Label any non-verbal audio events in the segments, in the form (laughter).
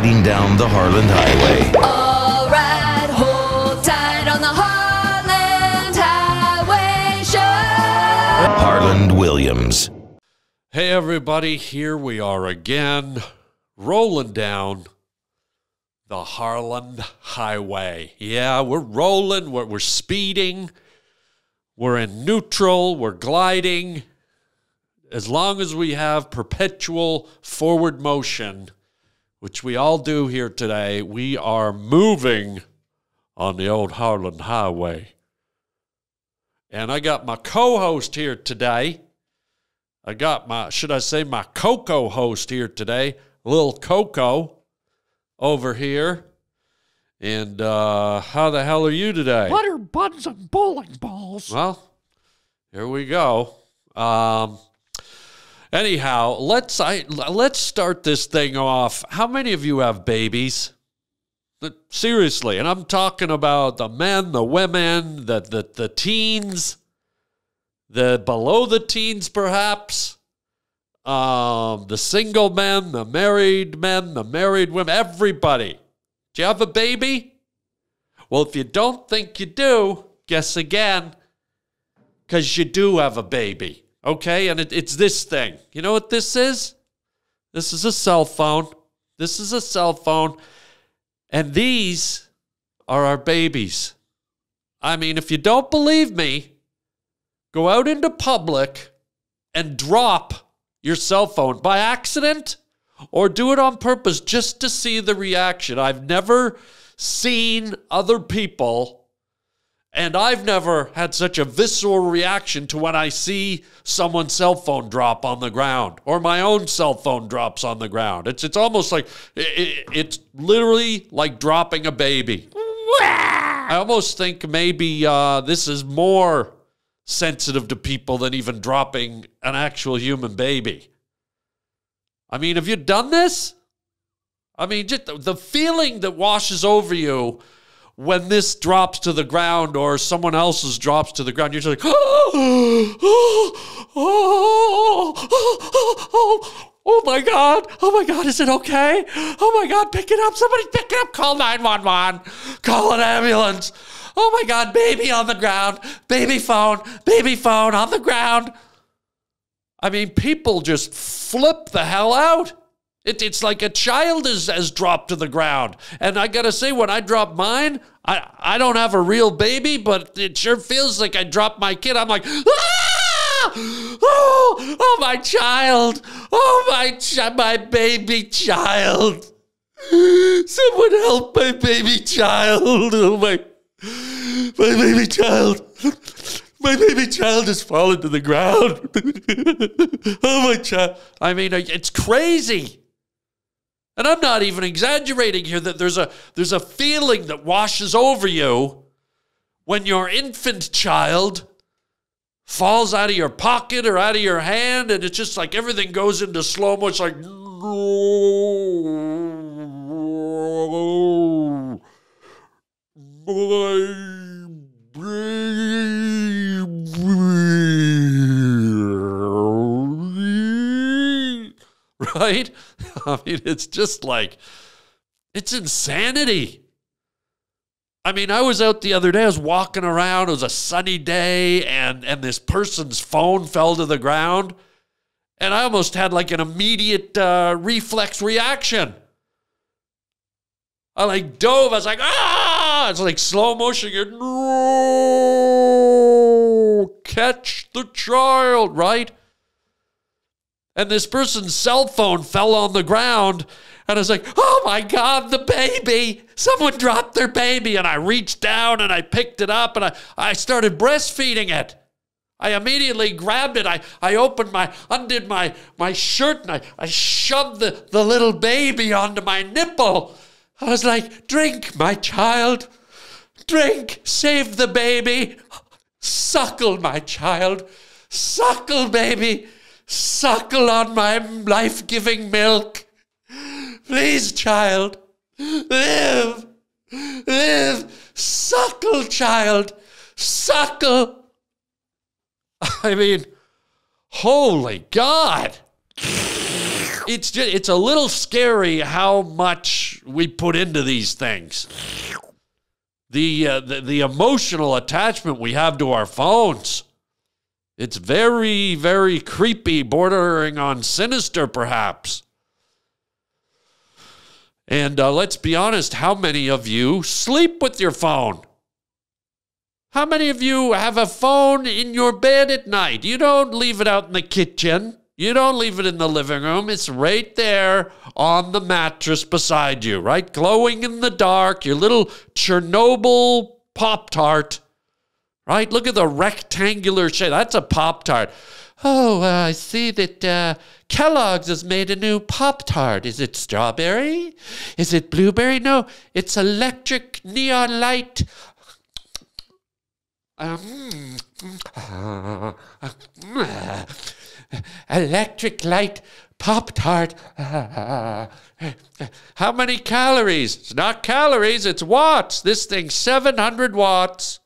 riding down the Harland Highway. All right, hold tight on the Harland Highway Show. Harland Williams. Hey, everybody, here we are again, rolling down the Harland Highway. Yeah, we're rolling, we're, we're speeding, we're in neutral, we're gliding. As long as we have perpetual forward motion, which we all do here today, we are moving on the old Harland Highway. And I got my co host here today. I got my, should I say, my Coco host here today, little Coco over here. And uh, how the hell are you today? Butter buns and bowling balls. Well, here we go. Um, anyhow, let's I let's start this thing off. How many of you have babies? Seriously, and I'm talking about the men, the women, the the, the teens, the below the teens, perhaps. Um, the single men, the married men, the married women, everybody. Do you have a baby? Well, if you don't think you do, guess again because you do have a baby. Okay? And it, it's this thing. You know what this is? This is a cell phone. This is a cell phone. And these are our babies. I mean, if you don't believe me, go out into public and drop your cell phone by accident or do it on purpose just to see the reaction. I've never seen other people and I've never had such a visceral reaction to when I see someone's cell phone drop on the ground or my own cell phone drops on the ground. It's it's almost like it, it- it's literally like dropping a baby. I almost think maybe uh, this is more sensitive to people than even dropping an actual human baby. I mean, have you done this? I mean, just the- the feeling that washes over you when this drops to the ground or someone else's drops to the ground, you're just like, oh, oh, oh, oh, my God, oh my God, is it okay? Oh my God, pick it up, somebody pick it up, call 911, call an ambulance. Oh my God, baby on the ground, baby phone, baby phone on the ground. I mean, people just flip the hell out. It, it's like a child is, has dropped to the ground. And I got to say, when I drop mine, I, I don't have a real baby, but it sure feels like I dropped my kid. I'm like, ah! Oh, oh, my child. Oh, my, chi- my baby child. Someone help my baby child. Oh, my, my baby child. My baby child has fallen to the ground. (laughs) oh, my child. I mean, it's crazy. And I'm not even exaggerating here that there's a there's a feeling that washes over you when your infant child falls out of your pocket or out of your hand and it's just like everything goes into slow mo. It's like (laughs) right? (laughs) I mean, it's just like, it's insanity. I mean, I was out the other day, I was walking around, it was a sunny day, and, and this person's phone fell to the ground. And I almost had like an immediate uh, reflex reaction. I like dove. I was like, ah! It's like slow motion. You're, no! Catch the child, right? And this person's cell phone fell on the ground. And I was like, oh my God, the baby. Someone dropped their baby. And I reached down and I picked it up and I, I started breastfeeding it. I immediately grabbed it. I, I opened my, undid my, my shirt and I, I shoved the, the little baby onto my nipple. I was like, drink, my child. Drink, save the baby. Suckle, my child. Suckle, baby. Suckle on my life giving milk. Please, child. Live. Live. Suckle, child. Suckle. I mean, holy God. it's just, it's a little scary how much we put into these things. The, uh, the the emotional attachment we have to our phones. It's very very creepy, bordering on sinister perhaps. And uh, let's be honest, how many of you sleep with your phone? How many of you have a phone in your bed at night? You don't leave it out in the kitchen. You don't leave it in the living room. It's right there on the mattress beside you, right? Glowing in the dark, your little Chernobyl Pop Tart, right? Look at the rectangular shape. That's a Pop Tart. Oh, uh, I see that uh, Kellogg's has made a new Pop Tart. Is it strawberry? Is it blueberry? No, it's electric neon light. Um, (laughs) electric light Pop Tart. (laughs) How many calories? It's not calories, it's watts. This thing's 700 watts.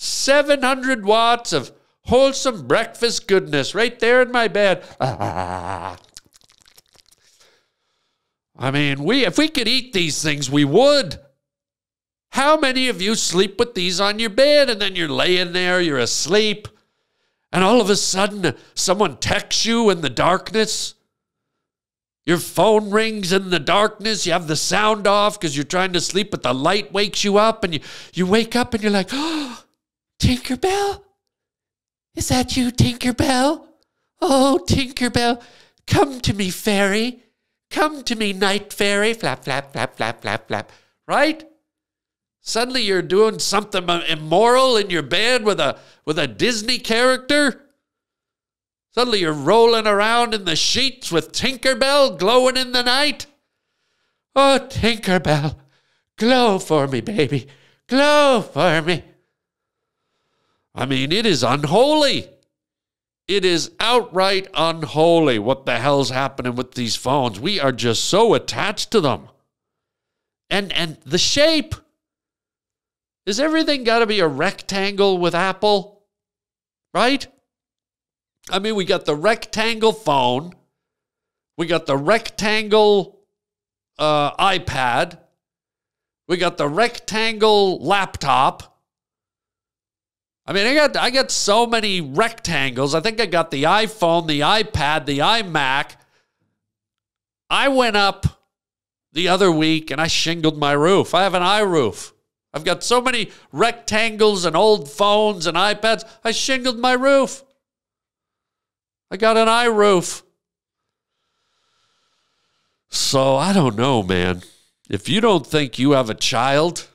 700 watts of wholesome breakfast goodness right there in my bed. (laughs) I mean, we if we could eat these things, we would. How many of you sleep with these on your bed and then you're laying there, you're asleep, and all of a sudden someone texts you in the darkness? Your phone rings in the darkness, you have the sound off because you're trying to sleep, but the light wakes you up, and you, you wake up and you're like, (gasps) oh, Tinkerbell? Is that you, Tinkerbell? Oh, Tinkerbell, come to me, fairy. Come to me, night fairy. Flap, flap, flap, flap, flap, flap. Right? Suddenly you're doing something immoral in your bed with a with a Disney character. Suddenly you're rolling around in the sheets with Tinkerbell glowing in the night. Oh, Tinkerbell, glow for me, baby. Glow for me. I mean, it is unholy. It is outright unholy what the hell's happening with these phones. We are just so attached to them. And and the shape. Is everything got to be a rectangle with Apple? Right? I mean, we got the rectangle phone. We got the rectangle uh, iPad. We got the rectangle laptop. I mean, I got I got so many rectangles. I think I got the iPhone, the iPad, the iMac. I went up the other week and I shingled my roof. I have an iRoof. I've got so many rectangles and old phones and iPads. I shingled my roof. I got an iRoof. So I don't know, man. If you don't think you have a child,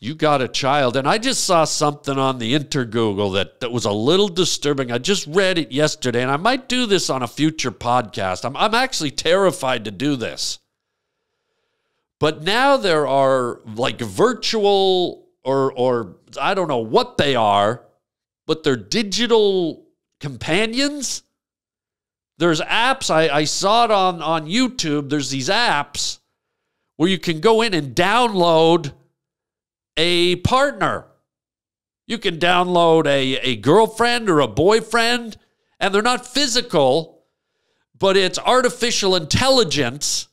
you got a child. And I just saw something on the Intergoogle that, that was a little disturbing. I just read it yesterday, and I might do this on a future podcast. I'm, I'm actually terrified to do this. But now there are like virtual or or I don't know what they are, but they're digital companions. There's apps. I, I saw it on, on YouTube. There's these apps where you can go in and download a partner. You can download a, a girlfriend or a boyfriend, and they're not physical, but it's artificial intelligence.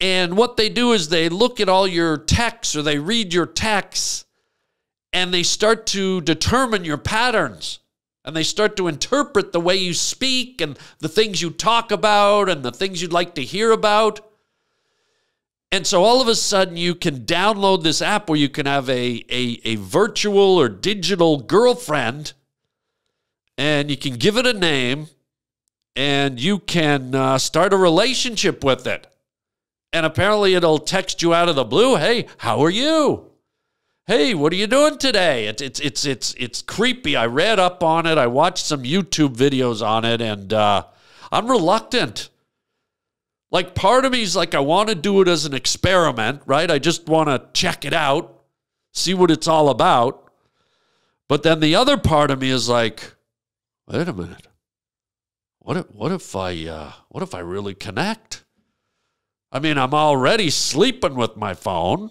And what they do is they look at all your texts or they read your texts and they start to determine your patterns and they start to interpret the way you speak and the things you talk about and the things you'd like to hear about. And so all of a sudden, you can download this app where you can have a, a, a virtual or digital girlfriend and you can give it a name and you can uh, start a relationship with it. And apparently, it'll text you out of the blue Hey, how are you? Hey, what are you doing today? It's, it's, it's, it's, it's creepy. I read up on it, I watched some YouTube videos on it, and uh, I'm reluctant like part of me is like, I want to do it as an experiment, right? I just want to check it out, see what it's all about. But then the other part of me is like, wait a minute. What if, what if I uh, what if I really connect? I mean, I'm already sleeping with my phone.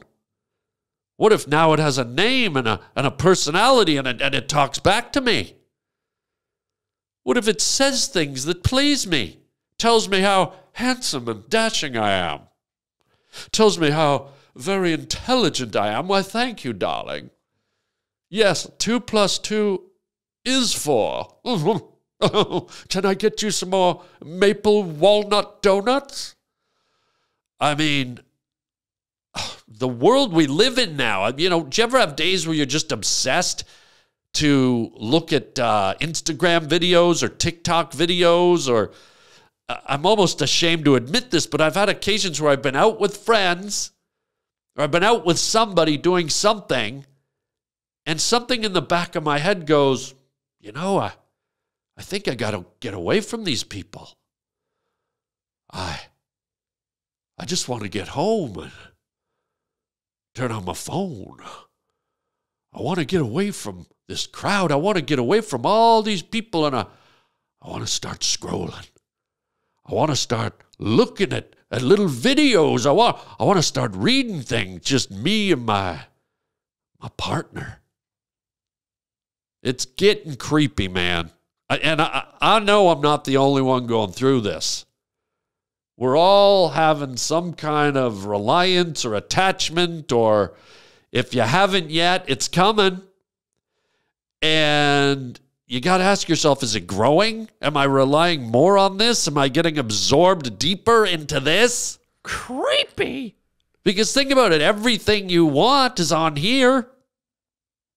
What if now it has a name and a, and a personality and it, and it talks back to me? What if it says things that please me? Tells me how handsome and dashing I am. Tells me how very intelligent I am. Why, thank you, darling. Yes, two plus two is four. (laughs) Can I get you some more maple walnut donuts? I mean, (sighs) the world we live in now. You know, do you ever have days where you're just obsessed to look at uh, Instagram videos or TikTok videos? Or I'm almost ashamed to admit this, but I've had occasions where I've been out with friends or I've been out with somebody doing something, and something in the back of my head goes, you know, I, I think I got to get away from these people. I, I just want to get home and turn on my phone. I want to get away from this crowd. I want to get away from all these people and I, I want to start scrolling. I want to start looking at, at little videos. I want, I want to start reading things, just me and my, my partner. It's getting creepy, man. I, and I, I know I'm not the only one going through this. We're all having some kind of reliance or attachment, or if you haven't yet, it's coming. And you got to ask yourself is it growing? Am I relying more on this? Am I getting absorbed deeper into this? Creepy. Because think about it everything you want is on here.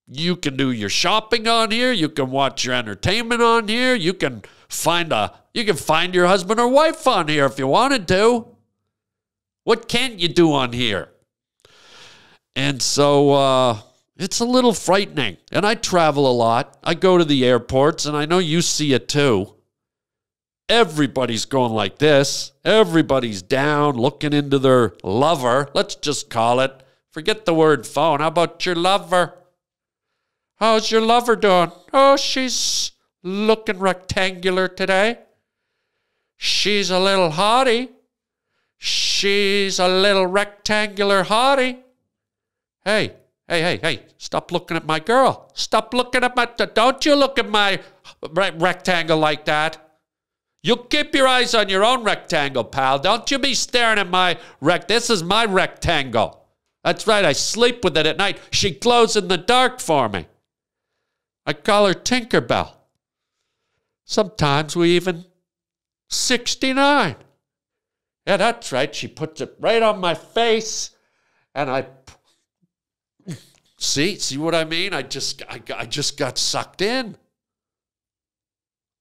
You can do your shopping on here. You can watch your entertainment on here. You can find a you can find your husband or wife on here if you wanted to. What can't you do on here? And so uh, it's a little frightening. And I travel a lot. I go to the airports, and I know you see it too. Everybody's going like this. Everybody's down, looking into their lover. Let's just call it. Forget the word phone. How about your lover? How's your lover doing? Oh, she's looking rectangular today. She's a little haughty. She's a little rectangular haughty. Hey, hey, hey, hey, stop looking at my girl. Stop looking at my, don't you look at my re- rectangle like that. You keep your eyes on your own rectangle, pal. Don't you be staring at my rec. This is my rectangle. That's right, I sleep with it at night. She glows in the dark for me. I call her Tinkerbell. Sometimes we even 69. Yeah, that's right. She puts it right on my face, and I see. See what I mean? I just, I, I just got sucked in.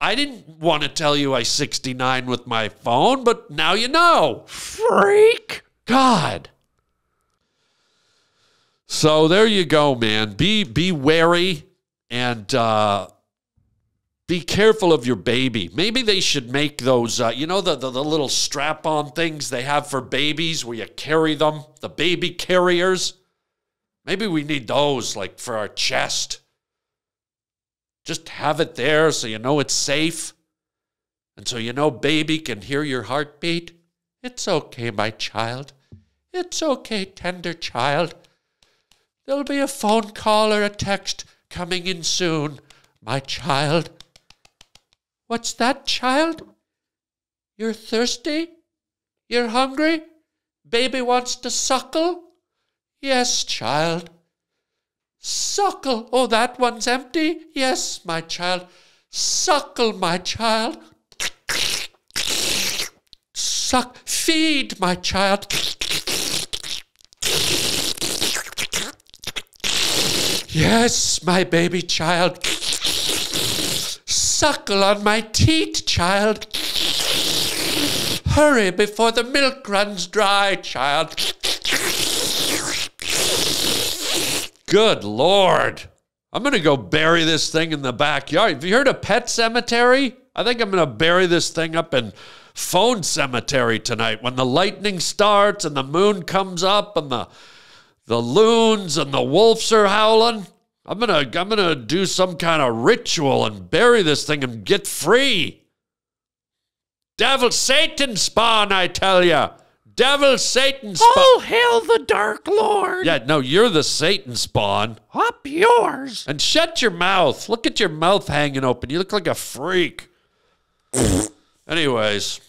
I didn't want to tell you I 69 with my phone, but now you know. Freak. God. So there you go, man. Be be wary and uh, be careful of your baby. Maybe they should make those, uh, you know, the, the, the little strap on things they have for babies where you carry them, the baby carriers. Maybe we need those, like for our chest. Just have it there so you know it's safe. And so you know baby can hear your heartbeat. It's okay, my child. It's okay, tender child. There'll be a phone call or a text coming in soon, my child. What's that, child? You're thirsty? You're hungry? Baby wants to suckle? Yes, child. Suckle. Oh, that one's empty? Yes, my child. Suckle, my child. Suck. Feed, my child. Yes, my baby child. Suckle on my teat, child. Hurry before the milk runs dry, child. Good Lord. I'm going to go bury this thing in the backyard. Have you heard of Pet Sematary? I think I'm going to bury this thing up in Phone Cemetery tonight when the lightning starts and the moon comes up and the the loons and the wolves are howling. I'm gonna I'm gonna do some kind of ritual and bury this thing and get free. Devil Satan spawn, I tell ya. Devil Satan spawn. Oh, hail the Dark Lord. Yeah, no, you're the Satan spawn. Up yours. And shut your mouth. Look at your mouth hanging open. You look like a freak. (laughs) Anyways,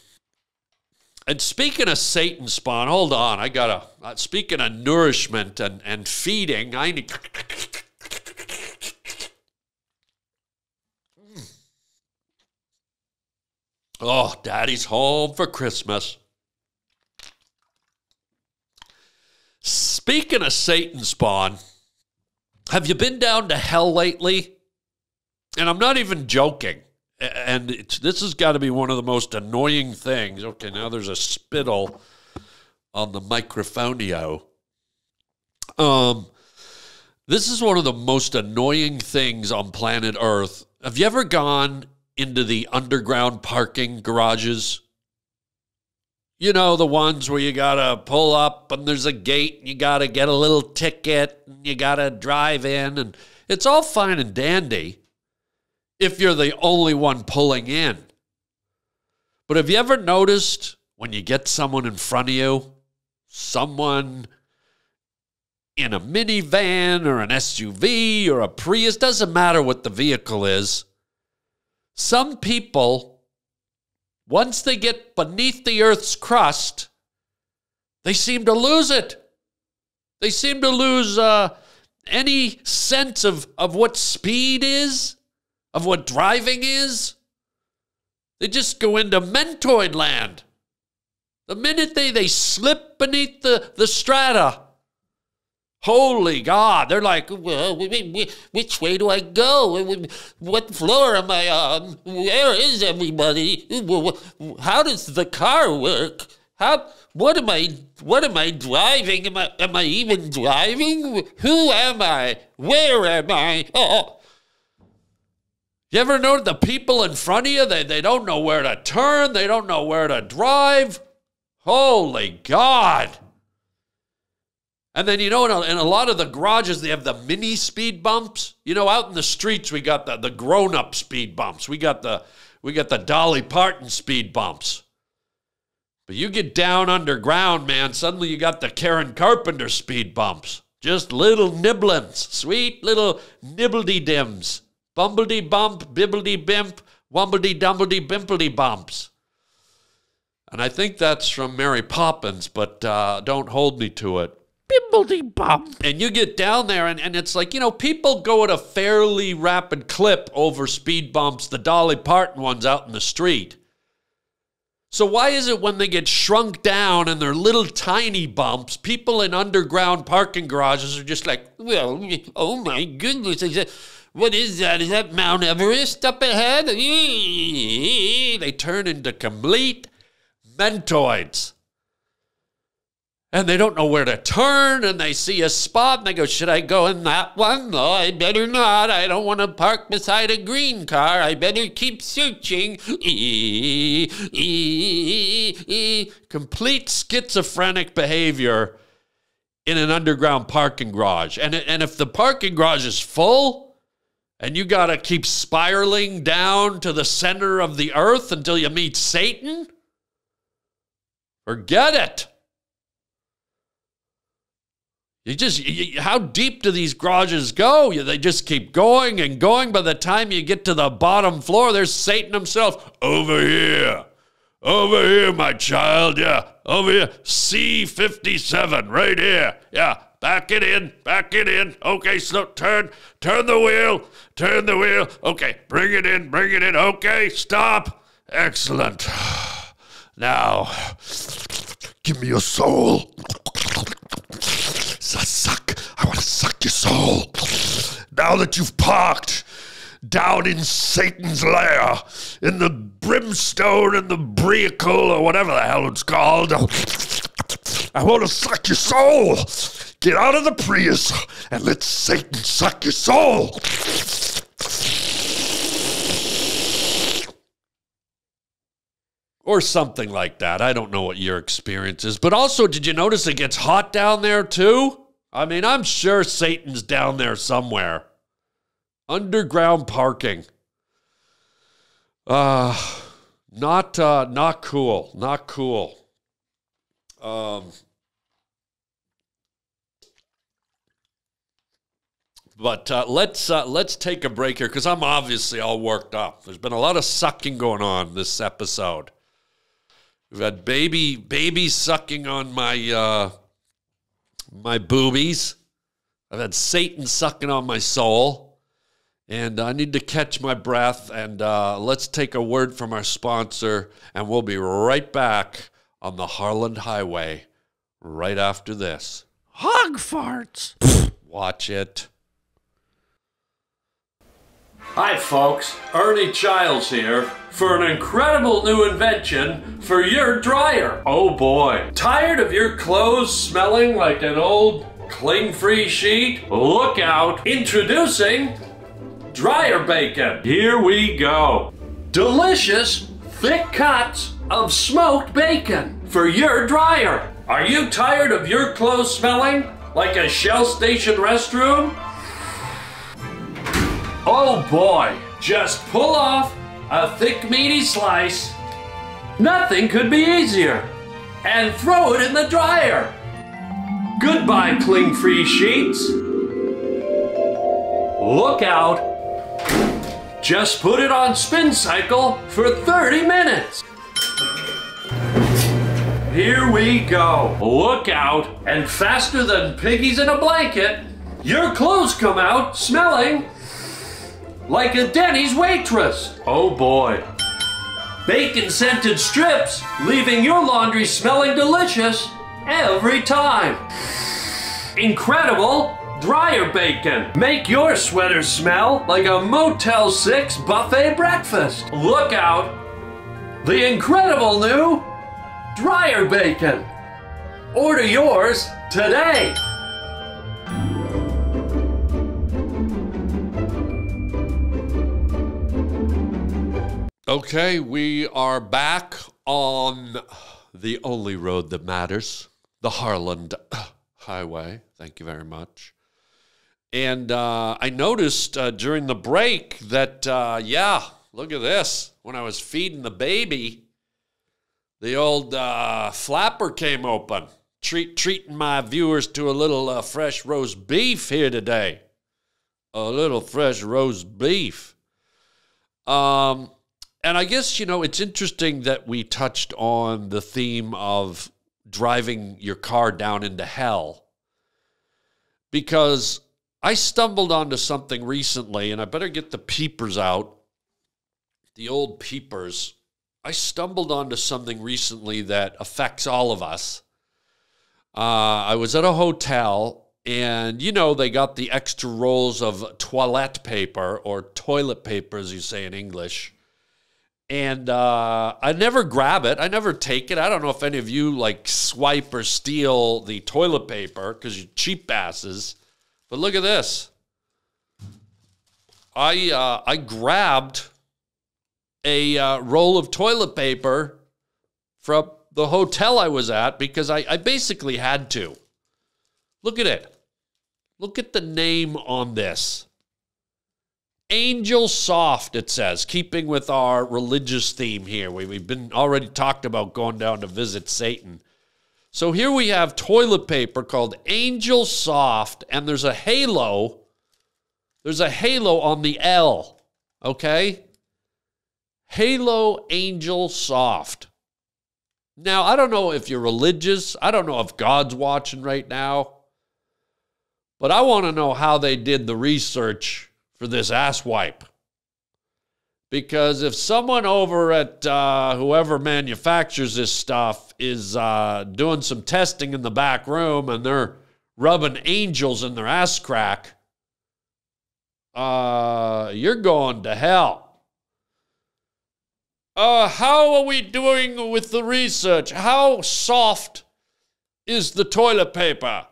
And speaking of Satan spawn, hold on. I got to, uh, speaking of nourishment and, and feeding, I need. Oh, daddy's home for Christmas. Speaking of Satan spawn, have you been down to hell lately? And I'm not even joking. And this has got to be one of the most annoying things. Okay, now there's a spittle on the microphonio. Um, this is one of the most annoying things on planet Earth. Have you ever gone into the underground parking garages? You know, the ones where you got to pull up and there's a gate and you got to get a little ticket and you got to drive in. And it's all fine and dandy if you're the only one pulling in. But have you ever noticed when you get someone in front of you, someone in a minivan or an SUV or a Prius, doesn't matter what the vehicle is, some people, once they get beneath the earth's crust, they seem to lose it. They seem to lose uh, any sense of, of what speed is, of what driving is. They just go into mentoid land. The minute they, they slip beneath the, the strata, holy God, they're like, which way do I go? What floor am I on? Where is everybody? How does the car work? How? What am I? What am I driving? Am I? Am I even driving? Who am I? Where am I? Oh, you ever know the people in front of you? They, they don't know where to turn. They don't know where to drive. Holy God. And then, you know, in a, in a lot of the garages, they have the mini speed bumps. You know, out in the streets, we got the, the grown up speed bumps. We got the, we got the Dolly Parton speed bumps. But you get down underground, man, suddenly you got the Karen Carpenter speed bumps. Just little nibblins, sweet little nibbledy dims. Bumbledy bump, bibbledy bimp, wumbledy dumbledy bimpledy bumps. And I think that's from Mary Poppins, but uh, don't hold me to it. Bimbledy bump. And you get down there, and, and it's like, you know, people go at a fairly rapid clip over speed bumps, the Dolly Parton ones out in the street. So, why is it when they get shrunk down and they're little tiny bumps, people in underground parking garages are just like, well, oh my goodness, what is that? Is that Mount Everest up ahead? They turn into complete mentoids and they don't know where to turn and they see a spot and they go should i go in that one? No i better not. I don't want to park beside a green car. I better keep searching. E, e, e. complete schizophrenic behavior in an underground parking garage. And, and if the parking garage is full and you got to keep spiraling down to the center of the earth until you meet satan forget it you just, you, how deep do these garages go? They just keep going and going. By the time you get to the bottom floor, there's Satan himself. Over here. Over here, my child. Yeah. Over here. C57, right here. Yeah. Back it in. Back it in. Okay, so turn, turn the wheel. Turn the wheel. Okay, bring it in. Bring it in. Okay, stop. Excellent. (sighs) Now, give me your soul. Suck. I want to suck your soul. Now that you've parked down in Satan's lair, in the brimstone and the breacle, or whatever the hell it's called, I want to suck your soul. Get out of the Prius and let Satan suck your soul. Or something like that. I don't know what your experience is. But also, did you notice it gets hot down there too? I mean, I'm sure Satan's down there somewhere. Underground parking. Uh not uh not cool. Not cool. Um But uh, let's uh, let's take a break here because I'm obviously all worked up. There's been a lot of sucking going on this episode. We've had baby baby sucking on my uh, my boobies. I've had Satan sucking on my soul. And I need to catch my breath. And uh, let's take a word from our sponsor, and we'll be right back on the Harland Highway right after this. Hog farts. Watch it. Hi, folks. Ernie Childs here for an incredible new invention for your dryer. Oh boy. Tired of your clothes smelling like an old cling free sheet? Look out. Introducing dryer bacon. Here we go. Delicious, thick cuts of smoked bacon for your dryer. Are you tired of your clothes smelling like a Shell Station restroom? Oh boy, just pull off a thick meaty slice. Nothing could be easier. And throw it in the dryer. Goodbye, cling free sheets. Look out. Just put it on spin cycle for 30 minutes. Here we go. Look out. And faster than piggies in a blanket, your clothes come out smelling like a Denny's waitress. Oh boy. Bacon scented strips, leaving your laundry smelling delicious every time. Incredible dryer bacon. Make your sweater smell like a Motel 6 buffet breakfast. Look out. The incredible new dryer bacon. Order yours today. Okay, we are back on the only road that matters, the Harland Highway. Thank you very much. And uh, I noticed uh, during the break that, uh, yeah, look at this. When I was feeding the baby, the old uh, flapper came open, treat, treating my viewers to a little uh, fresh roast beef here today. A little fresh roast beef. Um, and I guess, you know, it's interesting that we touched on the theme of driving your car down into hell because I stumbled onto something recently, and I better get the peepers out, the old peepers. I stumbled onto something recently that affects all of us. Uh, I was at a hotel, and you know, they got the extra rolls of toilet paper or toilet paper, as you say in English and uh, I never grab it. I never take it. I don't know if any of you like swipe or steal the toilet paper because you're cheap asses. But look at this. I uh, I grabbed a uh, roll of toilet paper from the hotel I was at because I, I basically had to. Look at it. Look at the name on this. Angel Soft, it says, keeping with our religious theme here. We, we've been already talked about going down to visit Satan. So here we have toilet paper called Angel Soft, and there's a halo. There's a halo on the L, okay? Halo Angel Soft. Now, I don't know if you're religious. I don't know if God's watching right now. But I want to know how they did the research for this ass wipe. Because if someone over at uh, whoever manufactures this stuff is uh, doing some testing in the back room and they're rubbing angels in their ass crack, uh, you're going to hell. Uh, how are we doing with the research? How soft is the toilet paper?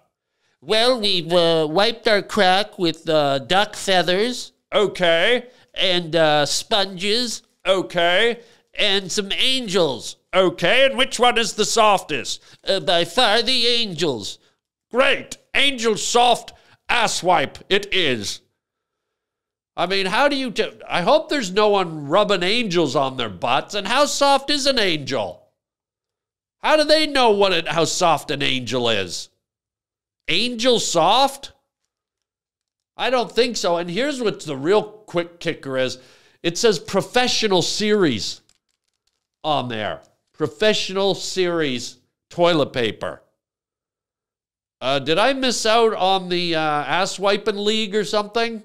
Well, we've uh, wiped our crack with uh, duck feathers Okay. and uh, sponges Okay. and some angels. Okay. And which one is the softest? Uh, by far the angels. Great. Angel soft ass wipe it is. I mean, how do you do? I hope there's no one rubbing angels on their butts. And how soft is an angel? How do they know what it, how soft an angel is? Angel soft? I don't think so. And here's what the real quick kicker is it says professional series on there. professional series toilet paper. Uh, did I miss out on the uh, ass wiping league or something?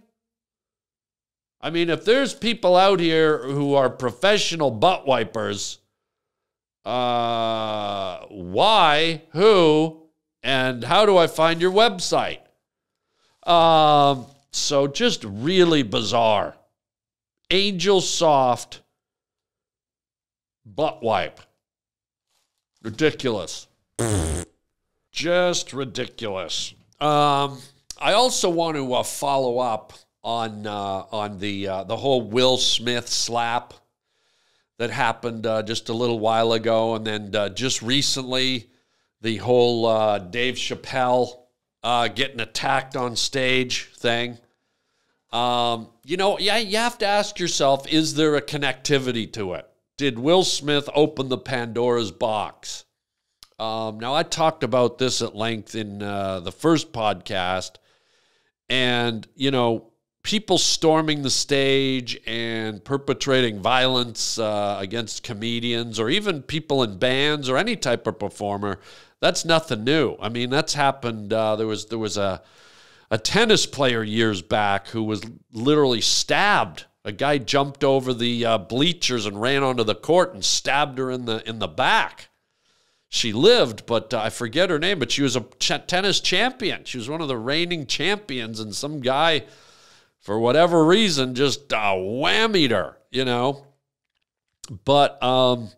I mean, if there's people out here who are professional butt wipers, uh, why, who, and how do I find your website? Um, so just really bizarre. Angel Soft butt wipe. Ridiculous. just ridiculous. Um, I also want to uh, follow up on uh, on the uh, the whole Will Smith slap that happened uh, just a little while ago, and then uh, just recently the whole uh, Dave Chappelle uh, getting attacked on stage thing. Um, you know, yeah, you have to ask yourself: Is there a connectivity to it? Did Will Smith open the Pandora's box? Um, now, I talked about this at length in uh, the first podcast, and you know, people storming the stage and perpetrating violence uh, against comedians or even people in bands or any type of performer. That's nothing new. I mean, that's happened. Uh, there was there was a a tennis player years back who was literally stabbed. A guy jumped over the uh, bleachers and ran onto the court and stabbed her in the in the back. She lived, but uh, I forget her name. But she was a ch- tennis champion. She was one of the reigning champions, and some guy, for whatever reason, just uh, whammied her. You know. But um,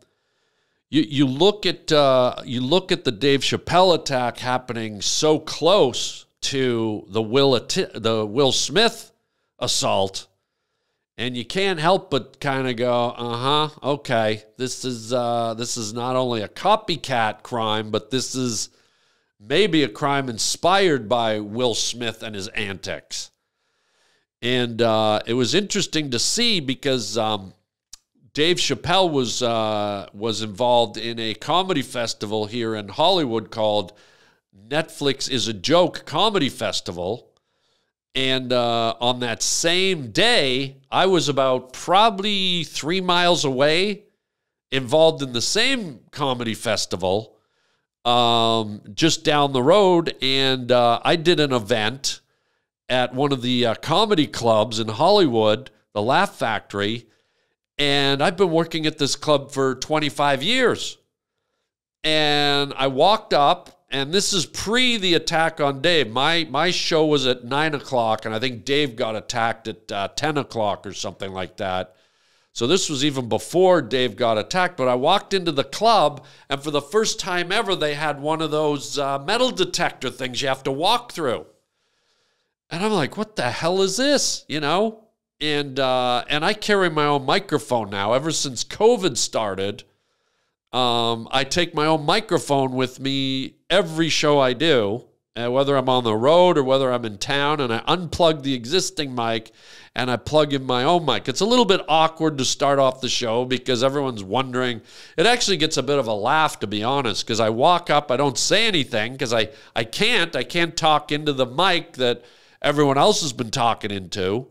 you you look at uh, you look at the Dave Chappelle attack happening so close to the Will the Will Smith assault, and you can't help but kind of go, uh huh, okay, this is uh, this is not only a copycat crime, but this is maybe a crime inspired by Will Smith and his antics. And uh, it was interesting to see because um, Dave Chappelle was uh, was involved in a comedy festival here in Hollywood called Netflix is a Joke Comedy Festival. And uh, on that same day, I was about probably three miles away, involved in the same comedy festival um, just down the road. And uh, I did an event at one of the uh, comedy clubs in Hollywood, the Laugh Factory. And I've been working at this club for 25 years. And I walked up and this is pre the attack on Dave. My my show was at nine o'clock, and I think Dave got attacked at uh, ten o'clock or something like that. So this was even before Dave got attacked. But I walked into the club, and for the first time ever, they had one of those uh, metal detector things you have to walk through. And I'm like, what the hell is this? You know? And uh, and I carry my own microphone now. Ever since COVID started, um, I take my own microphone with me every show I do, uh, whether I'm on the road or whether I'm in town, and I unplug the existing mic and I plug in my own mic. It's a little bit awkward to start off the show because everyone's wondering. It actually gets a bit of a laugh, to be honest, because I walk up, I don't say anything because I, I can't. I can't talk into the mic that everyone else has been talking into.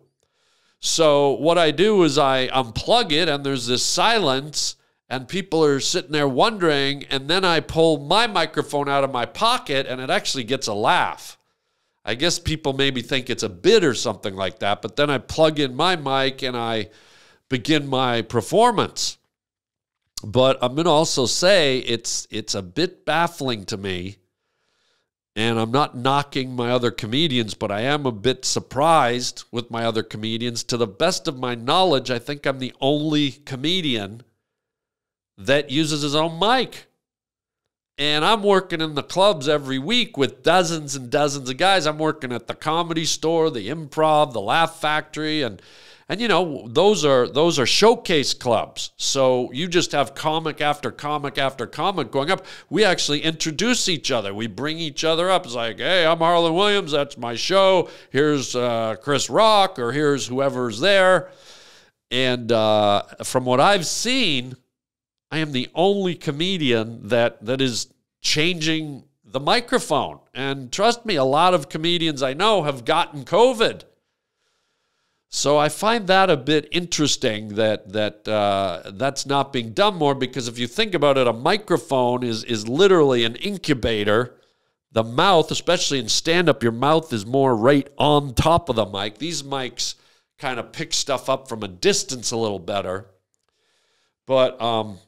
So what I do is I unplug it, and there's this silence and people are sitting there wondering and then i pull my microphone out of my pocket and it actually gets a laugh. I guess people maybe think it's a bit or something like that but then i plug in my mic and i begin my performance. But i'm going to also say it's it's a bit baffling to me and i'm not knocking my other comedians but i am a bit surprised with my other comedians to the best of my knowledge i think i'm the only comedian that uses his own mic. And I'm working in the clubs every week with dozens and dozens of guys. I'm working at the comedy store, the improv, the laugh factory, and and you know, those are those are showcase clubs. So you just have comic after comic after comic going up. We actually introduce each other. We bring each other up. It's like, hey, I'm Harland Williams. That's my show. Here's uh, Chris Rock, or here's whoever's there. And uh, from what I've seen, I am the only comedian that that is changing the microphone. And trust me, a lot of comedians I know have gotten COVID. So I find that a bit interesting that that uh, that's not being done more because if you think about it, a microphone is is literally an incubator. The mouth, especially in stand up, your mouth is more right on top of the mic. These mics kind of pick stuff up from a distance a little better. But um,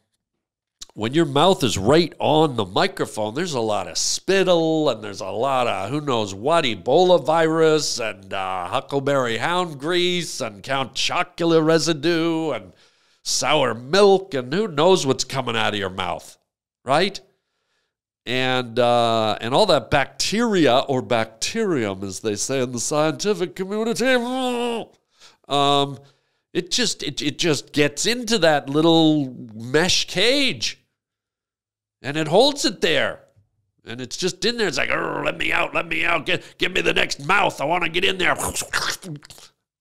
when your mouth is right on the microphone, there's a lot of spittle and there's a lot of who knows what Ebola virus and uh, huckleberry hound grease and Count Chocula residue and sour milk and who knows what's coming out of your mouth, right? And uh, and all that bacteria or bacterium, as they say in the scientific community, um, it just it, it just gets into that little mesh cage and it holds it there. And it's just in there. It's like, "Arr, let me out, let me out. Get, give me the next mouth. I want to get in there. (laughs)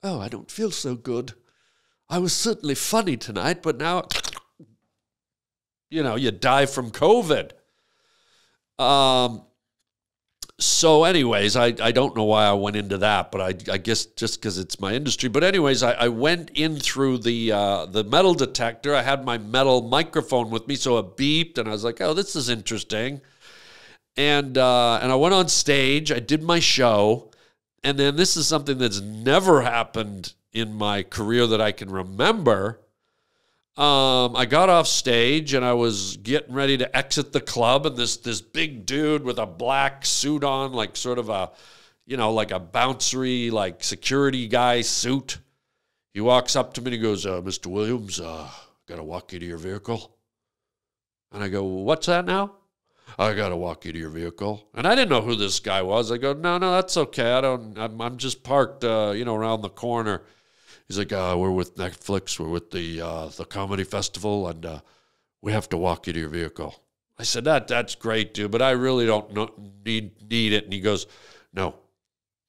Oh, I don't feel so good. I was certainly funny tonight, but now, you know, you die from COVID. Um, so, anyways, I, I don't know why I went into that, but I, I guess just because it's my industry. But anyways, I, I went in through the uh, the metal detector. I had my metal microphone with me, so it beeped, and I was like, "Oh, this is interesting." And uh, and I went on stage. I did my show, and then this is something that's never happened in my career that I can remember. Um, I got off stage and I was getting ready to exit the club, and this this big dude with a black suit on, like sort of a, you know, like a bouncery, like security guy suit. He walks up to me and he goes, uh, "Mr. Williams, uh, gotta walk you to your vehicle." And I go, "What's that now?" I gotta walk you to your vehicle. And I didn't know who this guy was. I go, "No, no, that's okay. I don't. I'm, I'm just parked, uh, you know, around the corner." He's like, uh, we're with Netflix, we're with the uh, the comedy festival, and uh, we have to walk you to your vehicle. I said, that that's great, dude, but I really don't know, need need it. And he goes, no,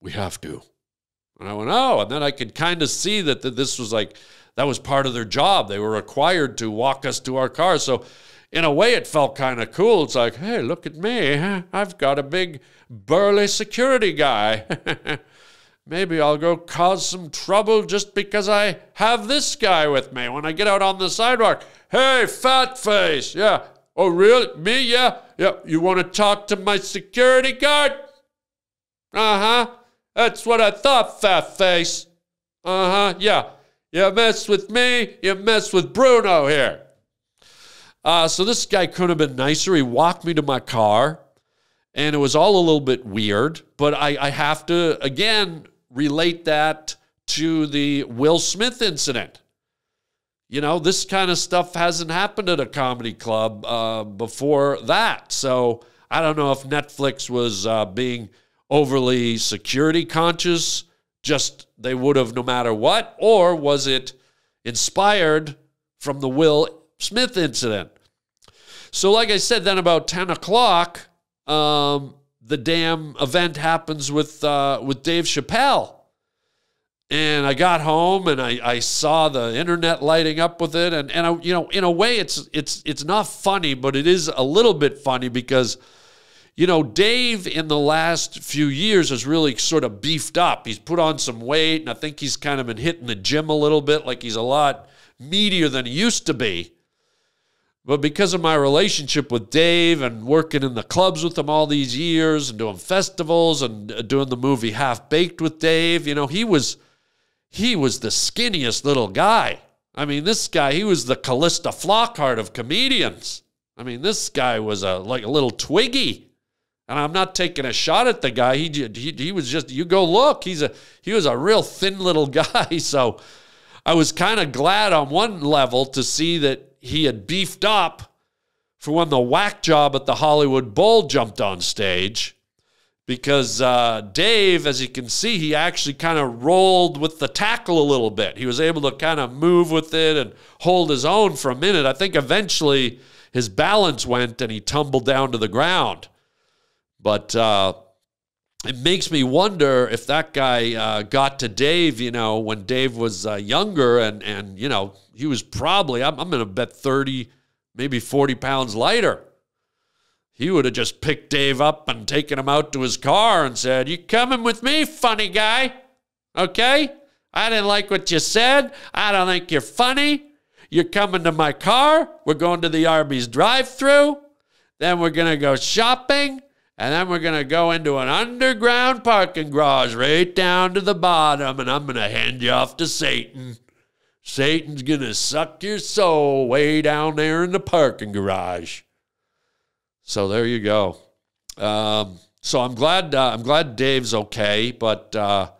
we have to. And I went, oh, and then I could kind of see that, that this was like that was part of their job. They were required to walk us to our car. So in a way, it felt kind of cool. It's like, hey, look at me. I've got a big burly security guy. (laughs) Maybe I'll go cause some trouble just because I have this guy with me when I get out on the sidewalk. Hey, fat face. Yeah. Oh, really? Me? Yeah. Yeah. You want to talk to my security guard? Uh huh. That's what I thought, fat face. Uh huh. Yeah. You mess with me, you mess with Bruno here. Uh, so this guy couldn't have been nicer. He walked me to my car, and it was all a little bit weird. But I, I have to, again, relate that to the Will Smith incident. You know, this kind of stuff hasn't happened at a comedy club uh, before that. So I don't know if Netflix was uh, being overly security conscious, just they would have no matter what, or was it inspired from the Will Smith incident? So, like I said, then about 10 o'clock, um, the damn event happens with uh, with Dave Chappelle. And I got home and I, I saw the internet lighting up with it. And, and I, you know, in a way, it's it's it's not funny, but it is a little bit funny because, you know, Dave in the last few years has really sort of beefed up. He's put on some weight, and I think he's kind of been hitting the gym a little bit, like he's a lot meatier than he used to be. But because of my relationship with Dave and working in the clubs with him all these years and doing festivals and uh, doing the movie Half Baked with Dave, you know, he was he was the skinniest little guy. I mean, this guy, he was the Calista Flockhart of comedians. I mean, this guy was a like a little twiggy. And I'm not taking a shot at the guy. He, he he was just you go look. He's a he was a real thin little (laughs) guy. So I was kind of glad on one level to see that he had beefed up for when the whack job at the Hollywood Bowl jumped on stage. Because uh, Dave, as you can see, he actually kind of rolled with the tackle a little bit. He was able to kind of move with it and hold his own for a minute. I think eventually his balance went and he tumbled down to the ground. But uh, it makes me wonder if that guy uh, got to Dave, you know, when Dave was uh, younger and, and, you know, he was probably, I'm, I'm going to bet 30, maybe 40 pounds lighter. He would have just picked Dave up and taken him out to his car and said, You coming with me, funny guy? Okay? I didn't like what you said. I don't think you're funny. You're coming to my car. We're going to the Arby's drive through. Then we're going to go shopping. And then we're going to go into an underground parking garage right down to the bottom. And I'm going to hand you off to Satan. Satan's going to suck your soul way down there in the parking garage. So there you go. Um, so I'm glad uh, I'm glad Dave's okay, but uh,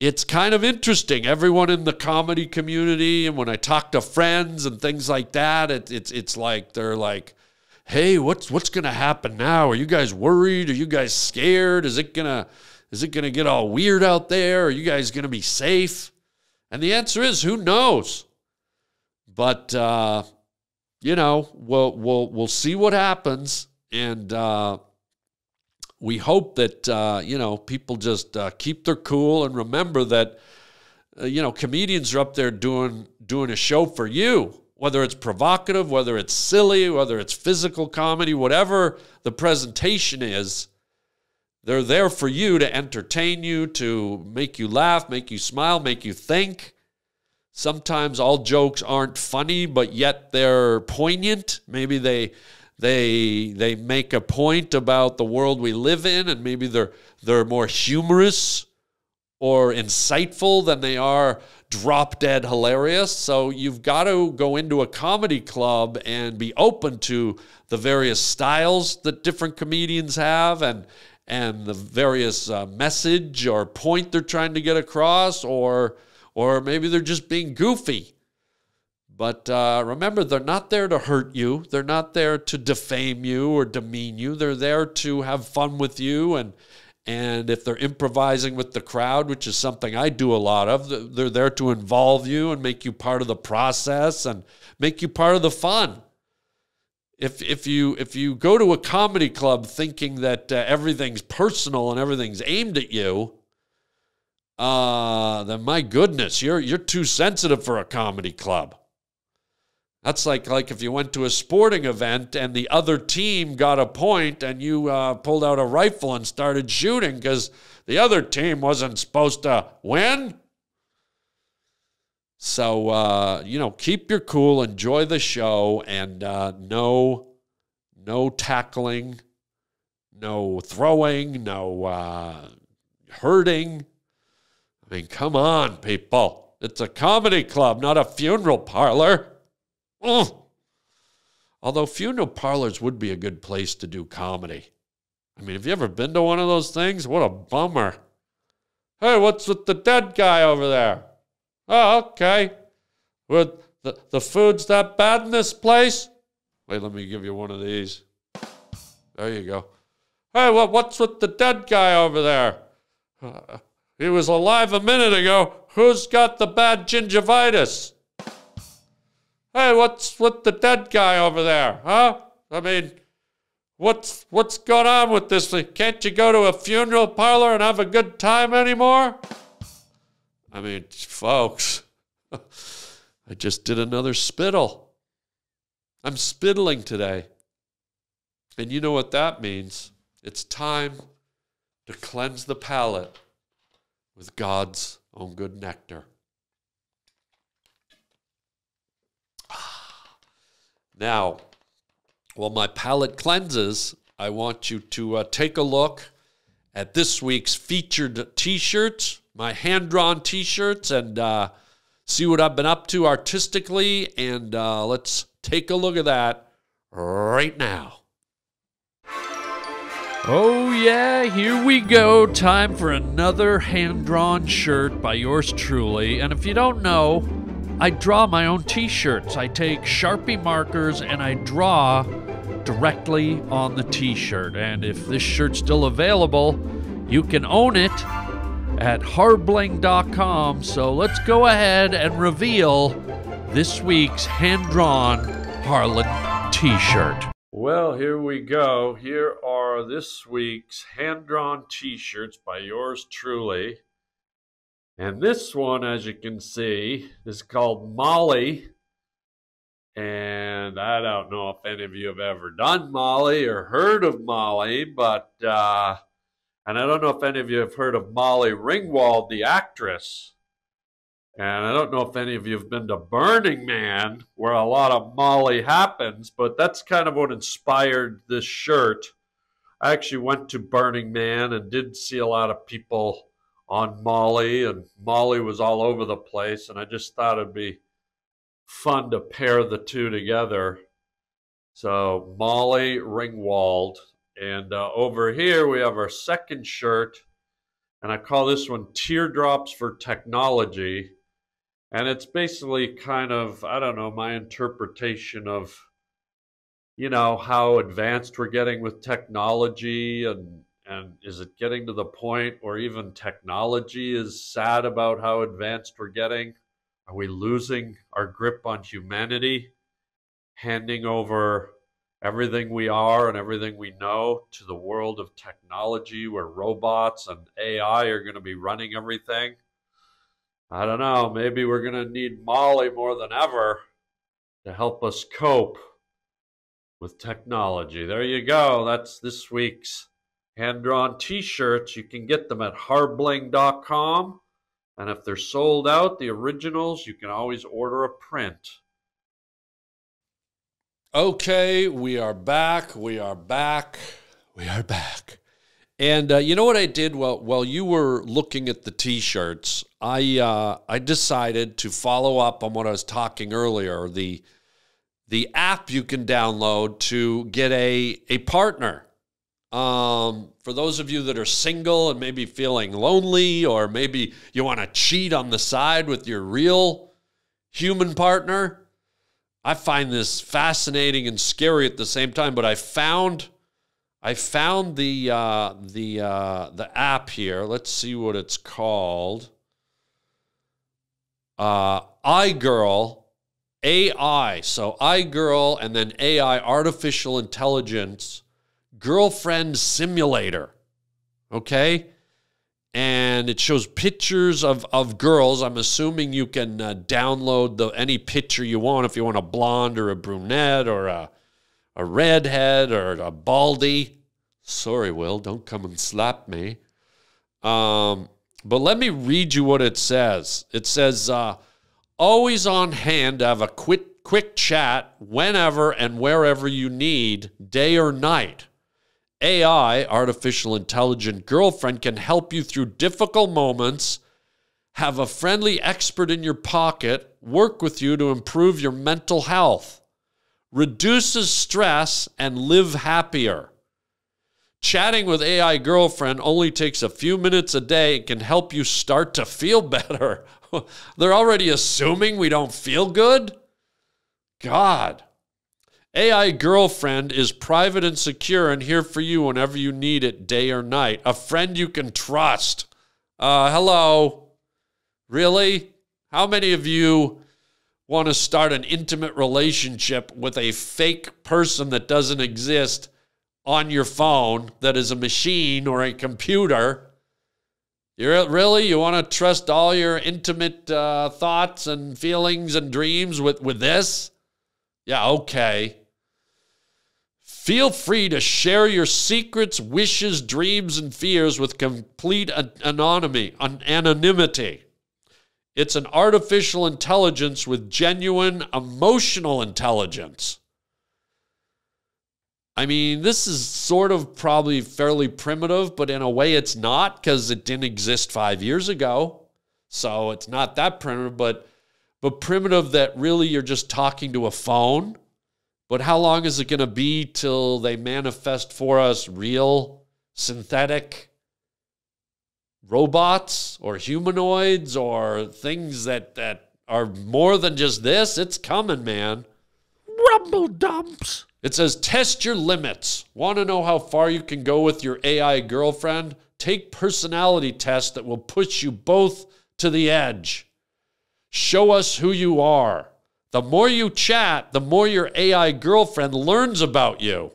it's kind of interesting. Everyone in the comedy community, and when I talk to friends and things like that, it, it's it's like they're like, "Hey, what's what's gonna happen now? Are you guys worried? Are you guys scared? Is it gonna is it gonna get all weird out there? Are you guys gonna be safe?" And the answer is, who knows? But uh, you know, we'll we'll we'll see what happens, and uh, we hope that uh, you know people just uh, keep their cool and remember that uh, you know comedians are up there doing doing a show for you whether it's provocative whether it's silly whether it's physical comedy whatever the presentation is they're there for you to entertain you to make you laugh make you smile make you think. Sometimes all jokes aren't funny but yet they're poignant. Maybe they they they make a point about the world we live in and maybe they're they're more humorous or insightful than they are drop dead hilarious so you've got to go into a comedy club and be open to the various styles that different comedians have and and the various uh, message or point they're trying to get across or or maybe they're just being goofy but uh, remember, they're not there to hurt you. They're not there to defame you or demean you. They're there to have fun with you. And, and if they're improvising with the crowd, which is something I do a lot of, they're there to involve you and make you part of the process and make you part of the fun. If, if, you, if you go to a comedy club thinking that uh, everything's personal and everything's aimed at you, uh, then my goodness, you're, you're too sensitive for a comedy club. That's like like if you went to a sporting event and the other team got a point and you uh, pulled out a rifle and started shooting because the other team wasn't supposed to win. So uh, you know, keep your cool, enjoy the show, and uh, no, no tackling, no throwing, no uh, hurting. I mean, come on, people! It's a comedy club, not a funeral parlor. Mm. Although funeral parlors would be a good place to do comedy. I mean, have you ever been to one of those things? What a bummer. Hey, what's with the dead guy over there? Oh, okay. Well, the, the food's that bad in this place? Wait, let me give you one of these. There you go. Hey, what, what's with the dead guy over there? Uh, he was alive a minute ago. Who's got the bad gingivitis? Hey, what's with the dead guy over there, huh? I mean, what's what's going on with this? Can't you go to a funeral parlor and have a good time anymore? I mean, folks, (laughs) I just did another spittle. I'm spittling today. And you know what that means? It's time to cleanse the palate with God's own good nectar. Now, while my palate cleanses, I want you to uh, take a look at this week's featured t shirts, my hand drawn t shirts, and uh, see what I've been up to artistically. And uh, let's take a look at that right now. Oh, yeah, here we go. Time for another hand drawn shirt by yours truly. And if you don't know, I draw my own t shirts. I take Sharpie markers and I draw directly on the t shirt. And if this shirt's still available, you can own it at harbling.com. So let's go ahead and reveal this week's hand drawn Harland t shirt. Well, here we go. Here are this week's hand drawn t shirts by yours truly. And this one, as you can see, is called Molly. And I don't know if any of you have ever done Molly or heard of Molly, but, uh, and I don't know if any of you have heard of Molly Ringwald, the actress. And I don't know if any of you have been to Burning Man, where a lot of Molly happens, but that's kind of what inspired this shirt. I actually went to Burning Man and did see a lot of people on Molly, and Molly was all over the place, and I just thought it'd be fun to pair the two together. So, Molly Ringwald. And uh, over here, we have our second shirt, and I call this one Teardrops for Technology. And it's basically kind of, I don't know, my interpretation of, you know, how advanced we're getting with technology and and is it getting to the point where even technology is sad about how advanced we're getting? Are we losing our grip on humanity, handing over everything we are and everything we know to the world of technology where robots and AI are going to be running everything? I don't know. Maybe we're going to need Molly more than ever to help us cope with technology. There you go. That's this week's hand drawn t shirts. You can get them at harbling.com. And if they're sold out, the originals, you can always order a print. Okay, we are back. We are back. We are back. And uh, you know what I did while while you were looking at the T-shirts, I uh, I decided to follow up on what I was talking earlier the the app you can download to get a a partner. Um, for those of you that are single and maybe feeling lonely, or maybe you want to cheat on the side with your real human partner, I find this fascinating and scary at the same time. But I found I found the uh, the uh, the app here. Let's see what it's called. Uh, iGirl AI. So iGirl and then AI, artificial intelligence, girlfriend simulator. Okay. And it shows pictures of, of girls. I'm assuming you can uh, download the any picture you want if you want a blonde or a brunette or a a redhead or a baldy. Sorry, Will, don't come and slap me. Um, but let me read you what it says. It says, uh, always on hand to have a quick, quick chat whenever and wherever you need, day or night. AI, artificial intelligent girlfriend, can help you through difficult moments, have a friendly expert in your pocket, work with you to improve your mental health reduces stress, and live happier. Chatting with AI girlfriend only takes a few minutes a day and can help you start to feel (laughs) better. They're already assuming we don't feel good? God. AI girlfriend is private and secure and here for you whenever you need it, day or night. A friend you can trust. Uh, hello. Really? How many of you want to start an intimate relationship with a fake person that doesn't exist on your phone that is a machine or a computer. You really you want to trust all your intimate uh, thoughts and feelings and dreams with with this? Yeah, okay. Feel free to share your secrets, wishes, dreams, and fears with complete anonymity. Anonymity. It's an artificial intelligence with genuine emotional intelligence. I mean, this is sort of probably fairly primitive, but in a way it's not because it didn't exist five years ago. So it's not that primitive, but but primitive that really you're just talking to a phone. But how long is it going to be till they manifest for us real synthetic robots or humanoids or things that, that are more than just this. It's coming, man. Rumble dumps. It says test your limits. Want to know how far you can go with your AI girlfriend? Take personality tests that will push you both to the edge. Show us who you are. The more you chat, the more your AI girlfriend learns about you.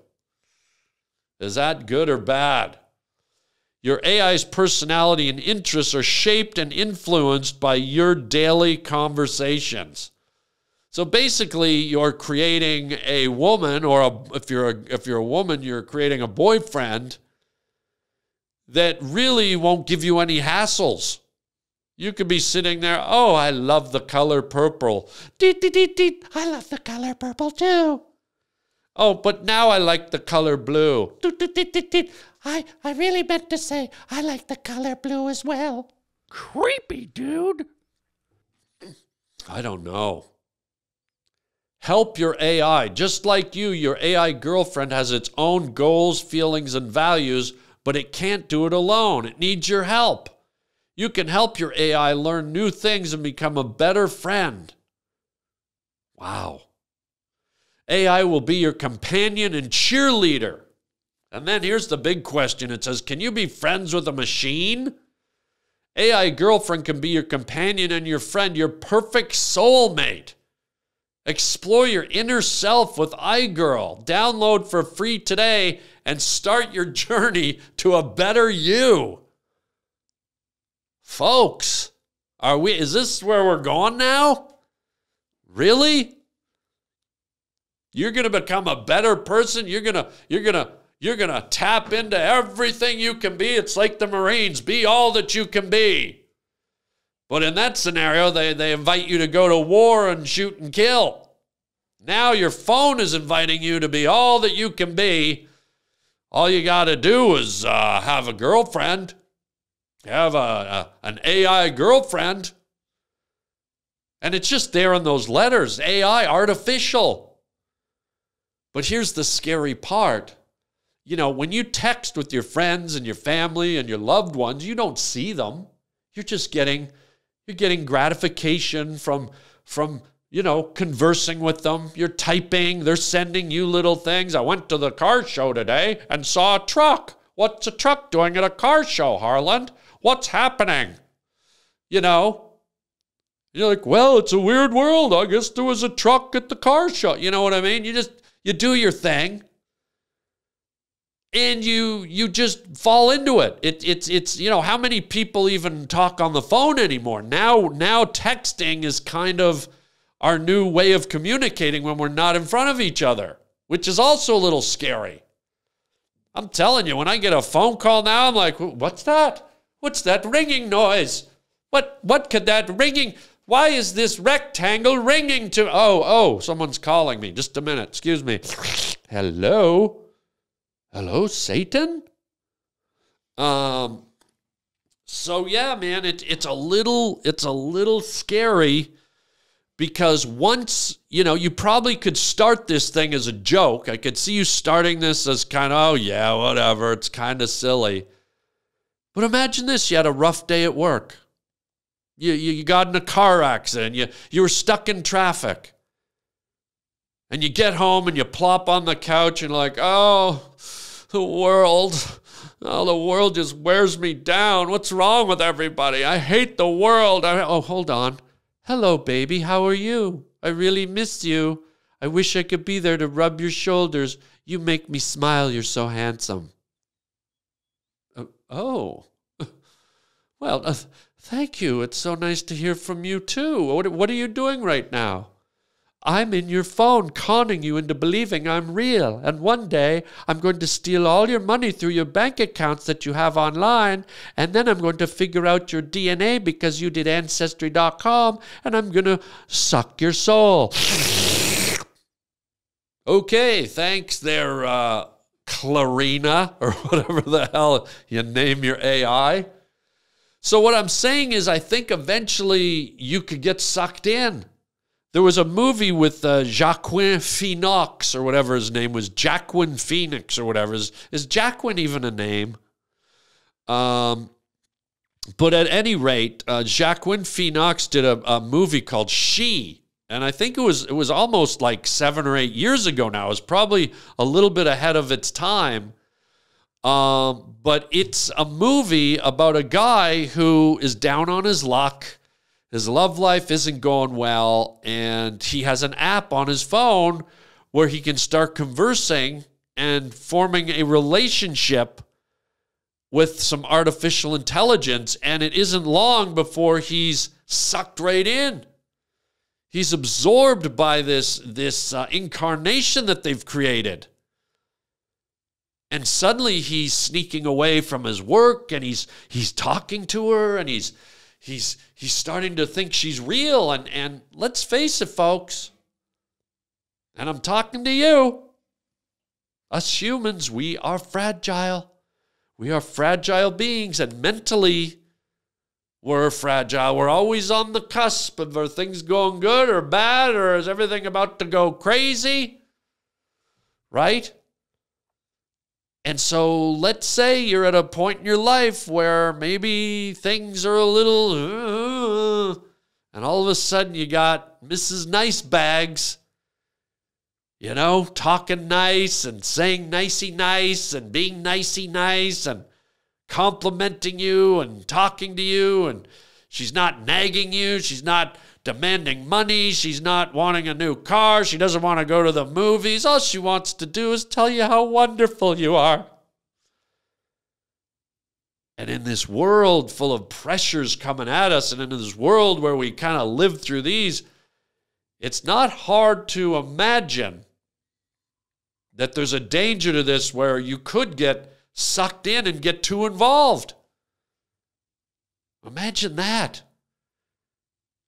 Is that good or bad? Your AI's personality and interests are shaped and influenced by your daily conversations. So basically, you're creating a woman, or a, if you're a, if you're a woman, you're creating a boyfriend that really won't give you any hassles. You could be sitting there, oh, I love the color purple. Deet, deet, deet, deet. I love the color purple too. Oh, but now I like the color blue. Doot, doot, doot, doot, doot. I, I really meant to say I like the color blue as well. Creepy, dude. I don't know. Help your AI. Just like you, your AI girlfriend has its own goals, feelings, and values, but it can't do it alone. It needs your help. You can help your AI learn new things and become a better friend. Wow. AI will be your companion and cheerleader. And then here's the big question it says, Can you be friends with a machine? AI girlfriend can be your companion and your friend, your perfect soulmate. Explore your inner self with iGirl. Download for free today and start your (laughs) journey to a better you. Folks, are we is this where we're going now? Really? You're going to become a better person. You're going to you're going to you're going to tap into everything you can be. It's like the Marines, be all that you can be. But in that scenario, they, they invite you to go to war and shoot and kill. Now your phone is inviting you to be all that you can be. All you got to do is uh, have a girlfriend, have a, a, an AI girlfriend. And it's just there in those letters AI, artificial. But here's the scary part. You know, when you text with your friends and your family and your loved ones, you don't see them. You're just getting you're getting gratification from from you know, conversing with them. You're typing, they're sending you little things. I went to the car show today and saw a truck. What's a truck doing at a car show, Harland? What's happening? You know, you're like, well, it's a weird world. I guess there was a truck at the car show. You know what I mean? You just you do your thing and you you just fall into it. it. It's it's you know how many people even talk on the phone anymore now now texting is kind of our new way of communicating when we're not in front of each other which is also a little scary i'm telling you when i get a phone call now i'm like what's that what's that ringing noise? What what could that ringing why is this rectangle ringing to oh oh someone's calling me just a minute excuse me. Hello? Hello satan? Um so yeah man it, it's a little it's a little scary because once you know you probably could start this thing as a joke. I could see you starting this as kind of oh yeah whatever it's kind of silly but imagine this you had a rough day at work you, you, you got in a car accident you, you were stuck in traffic and you get home and you plop on the couch and like oh the world. Oh, the world just wears me down. What's wrong with everybody? I hate the world. I, oh, hold on. Hello, baby. How are you? I really miss you. I wish I could be there to rub your shoulders. You make me smile. You're so handsome. Oh. (laughs) Well, uh, thank you. It's so nice to hear from you, too. What, what are you doing right now? I'm in your phone conning you into believing I'm real. And one day I'm going to steal all your money through your bank accounts that you have online. And then I'm going to figure out your DNA because you did Ancestry.com. And I'm going to suck your soul. (laughs) okay, thanks there, uh, Clarina, or (laughs) whatever the hell you name your AI. So, what I'm saying is, I think eventually you could get sucked in. There was a movie with uh, Joaquin Phoenix or whatever his name was, Jacqueline Phoenix or whatever. Is, is even a name? Um, but at any rate, uh, Jacqueline Phoenix did a, a movie called She, and I think it was it was almost like seven or eight years ago now. It was probably a little bit ahead of its time. Um, but it's a movie about a guy who is down on his luck his love life isn't going well, and he has an app on his phone where he can start conversing and forming a relationship with some artificial intelligence. And it isn't long before he's sucked right in. He's absorbed by this, this uh, incarnation that they've created. And suddenly he's sneaking away from his work and he's, he's talking to her and he's, he's he's starting to think she's real. And and let's face it folks and i'm talking to you. Us humans we are fragile. We are fragile beings and mentally we're fragile we're always on the cusp of are things going good or bad or is everything about to go crazy right and so let's say you're at a point in your life where maybe things are a little, uh, and all of a sudden you got Mrs. Nice Bags, you know, talking nice and saying nicey nice and being nicey nice and complimenting you and talking to you. And she's not nagging you. She's not demanding money. She's not wanting a new car. She doesn't want to go to the movies. All she wants to do is tell you how wonderful you are. And in this world full of pressures coming at us, and in this world where we kind of live through these, it's not hard to imagine that there's a danger to this where you could get sucked in and get too involved. Imagine that.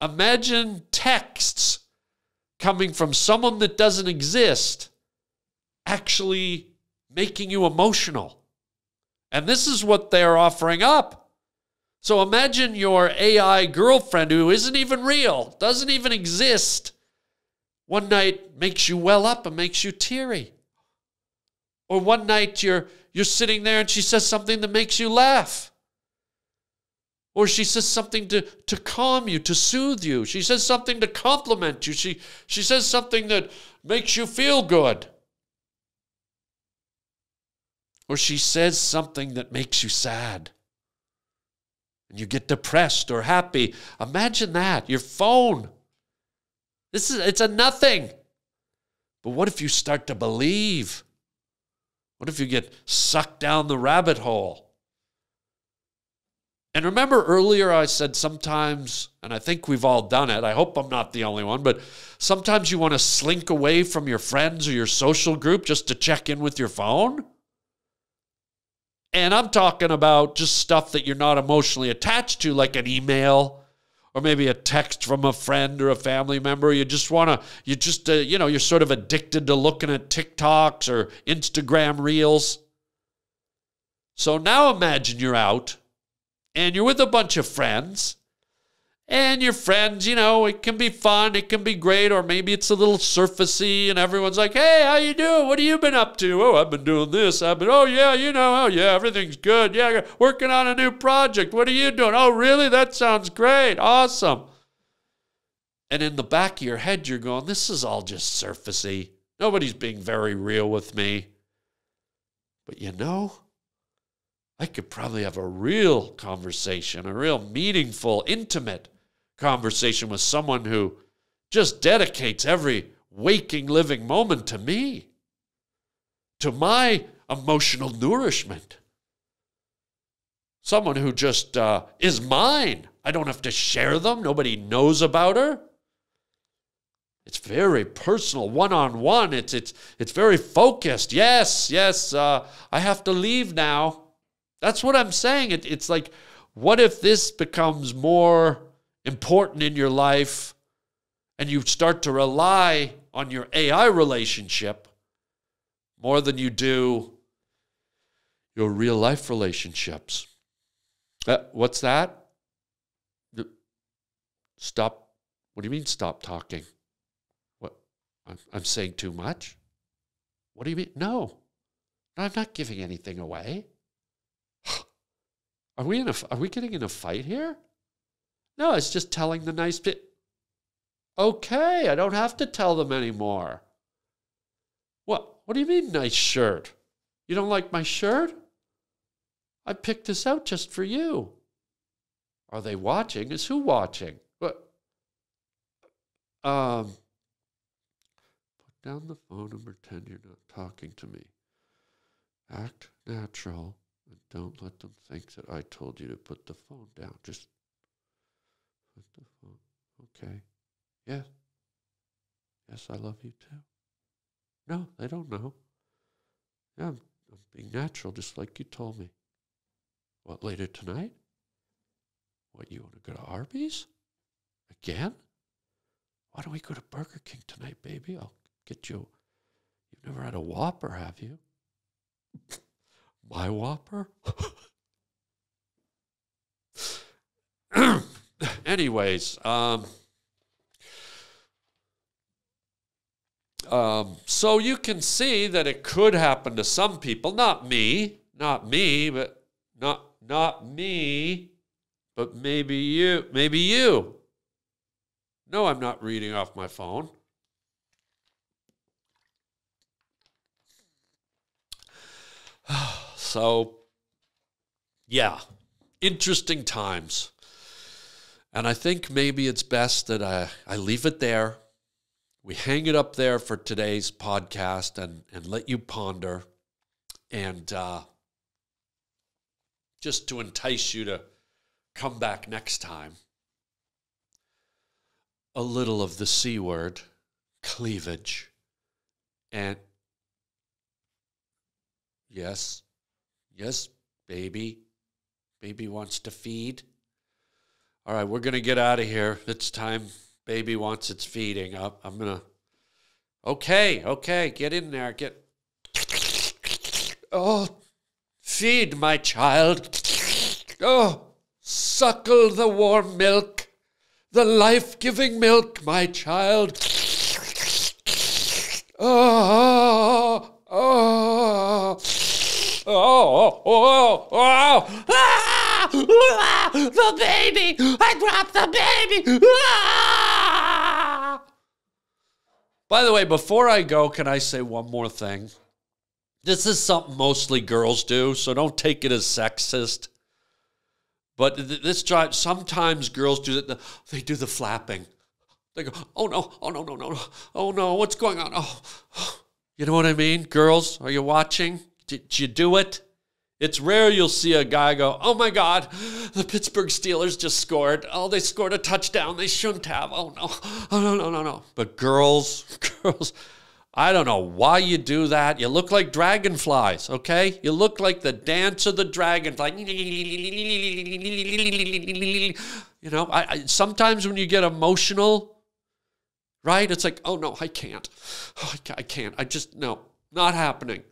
Imagine texts coming from someone that doesn't exist actually making you emotional. And this is what they're offering up. So imagine your AI girlfriend who isn't even real, doesn't even exist, one night makes you well up and makes you teary. Or one night you're, you're sitting there and she says something that makes you laugh. Or she says something to, to calm you, to soothe you. She says something to compliment you. She, she says something that makes you feel good. Or she says something that makes you sad. And you get depressed or happy. Imagine that. Your phone. This is it's a nothing. But what if you start to believe? What if you get sucked down the rabbit hole? And remember earlier I said sometimes, and I think we've all done it, I hope I'm not the only one, but sometimes you want to slink away from your friends or your social group just to check in with your phone? And I'm talking about just stuff that you're not emotionally attached to, like an email or maybe a text from a friend or a family member. You just want to, you just, uh, you know, you're sort of addicted to looking at TikToks or Instagram reels. So now imagine you're out and you're with a bunch of friends and your friends, you know, it can be fun, it can be great, or maybe it's a little surfacey, and everyone's like, "Hey, how you doing? What have you been up to? Oh, I've been doing this. I've been, oh yeah, you know, oh yeah, everything's good. Yeah, working on a new project. What are you doing? Oh, really? That sounds great. Awesome." And in the back of your head, you're going, "This is all just surfacey. Nobody's being very real with me." But you know, I could probably have a real conversation, a real meaningful, intimate conversation with someone who just dedicates every waking, living moment to me, to my emotional nourishment. Someone who just uh, is mine. I don't have to share them, nobody knows about her. It's very personal, one on one. It's it's it's very focused. Yes, yes. Uh, I have to leave now. That's what I'm saying. It, it's like, what if this becomes more important in your life and you start to rely on your AI relationship more than you do your real life relationships. Uh, what's that? Stop. What do you mean, stop talking? What? I'm, I'm saying too much? What do you mean? No. no I'm not giving anything away. (sighs) Are we in a? Are we getting in a fight here? No, it's just telling the nice bit. Okay, I don't have to tell them anymore. What? What do you mean, nice shirt? You don't like my shirt? I picked this out just for you. Are they watching? Is who watching? What? Um. Put down the phone and pretend you're not talking to me. Act natural and don't let them think that I told you to put the phone down. Just. Okay. Yes. Yes, I love you too. No, they don't know. Yeah, I'm, I'm being natural, just like you told me. What, later tonight? What, you want to go to Arby's? Again? Why don't we go to Burger King tonight, baby? I'll get you. You've never had a Whopper, have you? My Whopper? (laughs) Anyways, um, um, so you can see that it could happen to some people. Not me, not me, but not not me, but maybe you, maybe you. No, I'm not reading off my phone. (sighs) so, yeah, interesting times. And I think maybe it's best that I, I leave it there. We hang it up there for today's podcast and, and let you ponder. And uh, just to entice you to come back next time, a little of the C word, cleavage. And yes, yes, baby. Baby wants to feed. All right, we're going to get out of here. It's time. Baby wants its feeding. I'm, I'm going to. Okay, okay, get in there. Get. Oh, feed my child. Oh, suckle the warm milk, the life giving milk, my child. Oh, oh, oh, oh, oh, oh. Ah! Ah! The baby! I dropped the baby! Ah! By the way, before I go, can I say one more thing? This is something mostly girls do, so don't take it as sexist. But th- this drive, sometimes girls do that. They do the flapping. They go, oh no, oh no, no, no, no, oh no, what's going on? Oh, you know what I mean? Girls, are you watching? Did you do it? It's rare you'll see a guy go, oh my God, the Pittsburgh Steelers just scored. Oh, they scored a touchdown. They shouldn't have. Oh no, oh no, no, no, no. But girls, (laughs) girls, I don't know why you do that. You look like dragonflies, okay? You look like the dance of the dragonfly. You know, I, I sometimes when you get emotional, right? It's like, oh no, I can't. Oh, I, I can't. I just no, not happening.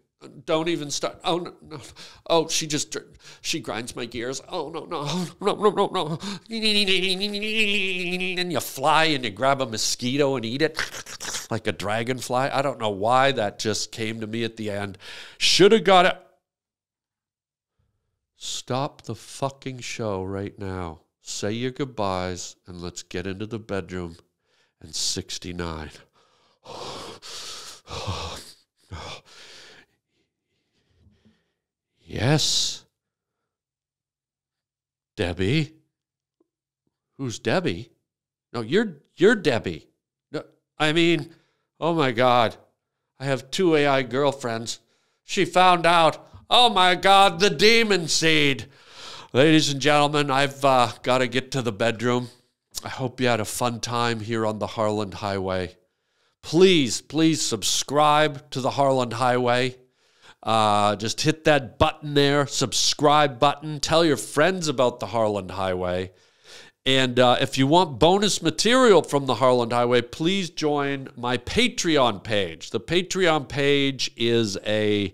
Don't even start. Oh no, no. Oh, she just she grinds my gears. Oh no, no, no, no, no, no. And you fly and you grab a mosquito and eat it like a dragonfly. I don't know why that just came to me at the end. Should have got it. Stop the fucking show right now. Say your goodbyes and let's get into the bedroom and 69. (sighs) Yes. Debbie. Who's Debbie? No, you're you're Debbie. No, I mean, oh my God. I have two AI girlfriends. She found out. Oh my God, the demon seed. Ladies and gentlemen, I've uh, got to get to the bedroom. I hope you had a fun time here on the Harland Highway. Please, please subscribe to the Harland Highway. Uh, just hit that button there, subscribe button. Tell your friends about the Harland Highway. And uh, if you want bonus material from the Harland Highway, please join my Patreon page. The Patreon page is a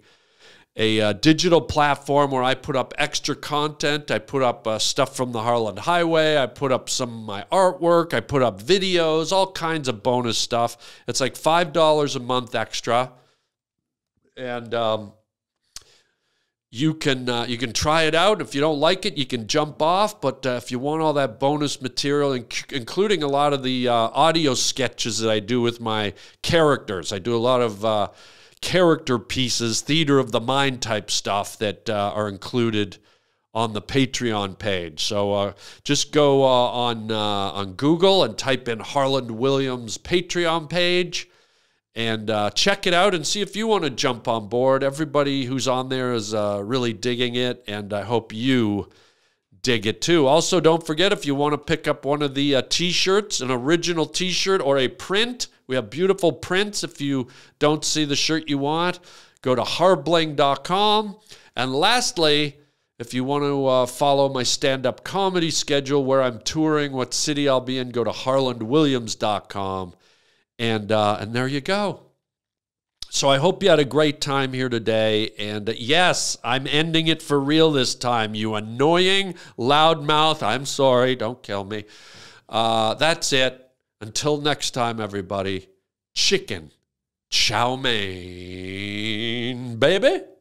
a uh, digital platform where I put up extra content. I put up uh, stuff from the Harland Highway. I put up some of my artwork. I put up videos, all kinds of bonus stuff. It's like $5 a month extra. And um, you can uh, you can try it out. If you don't like it, you can jump off. But uh, if you want all that bonus material, inc- including a lot of the uh, audio sketches that I do with my characters, I do a lot of uh, character pieces, theater of the mind type stuff that uh, are included on the Patreon page. So uh, just go on on Google and type in Harland Williams Patreon page and uh, check it out and see if you want to jump on board. Everybody who's on there is uh, really digging it, and I hope you dig it too. Also, don't forget if you want to pick up one of the uh, t shirts, an original t shirt or a print, we have beautiful prints. If you don't see the shirt you want, go to harbling.com. And lastly, If you want to uh, follow my stand up comedy schedule, where I'm touring, what city I'll be in, go to harlandwilliams.com. And, uh, and there you go. So I hope you had a great time here today. And uh, yes, I'm ending it for real this time. You annoying loudmouth. I'm sorry. Don't kill me. Uh, that's it. Until next time, everybody. Chicken chow mein, baby.